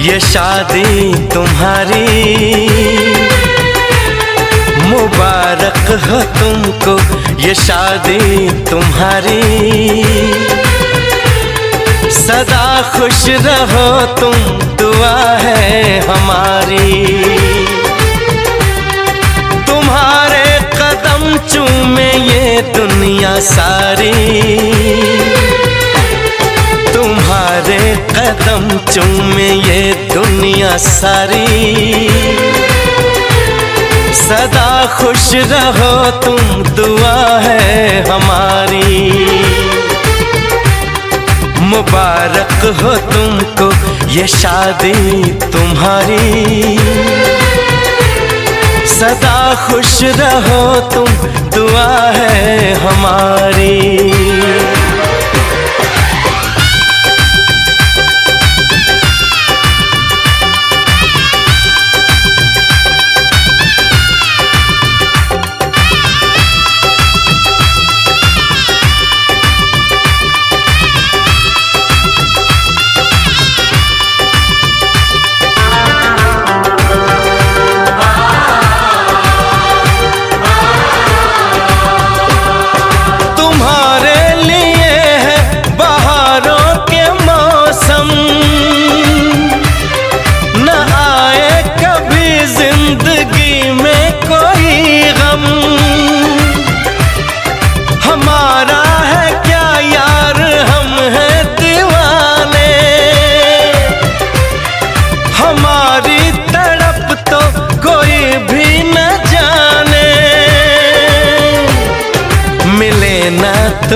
ये शादी तुम्हारी। मुबारक हो तुमको ये शादी तुम्हारी। सदा खुश रहो तुम, दुआ है हमारी। तुम्हारे कदम चूमे ये दुनिया सारी। कदम चूमे ये दुनिया सारी। सदा खुश रहो, तुम दुआ है हमारी। मुबारक हो तुमको ये शादी तुम्हारी। सदा खुश रहो, तुम दुआ है हमारी।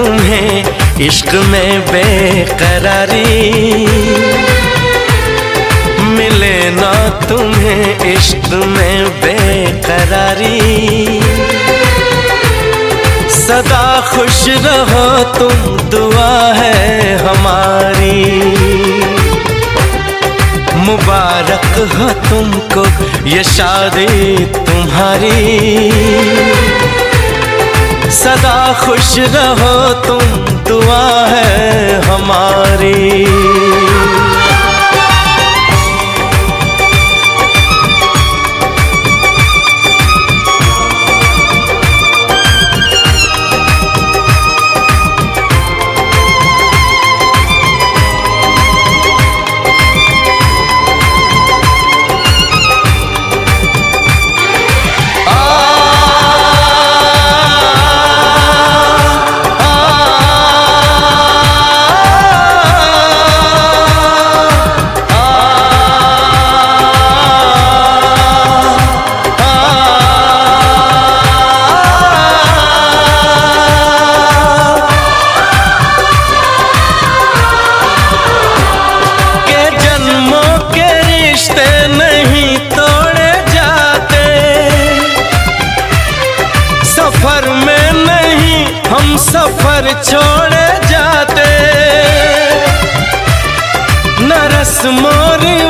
तुम्हें इश्क में बेकरारी। मिले ना तुम्हें इश्क में बेकरारी। सदा खुश रहो, तुम दुआ है हमारी। मुबारक हो तुमको ये शादी तुम्हारी। सदा खुश रहो तुम दुआ है हमारी। सफ़र छोड़ जाते। न मोरी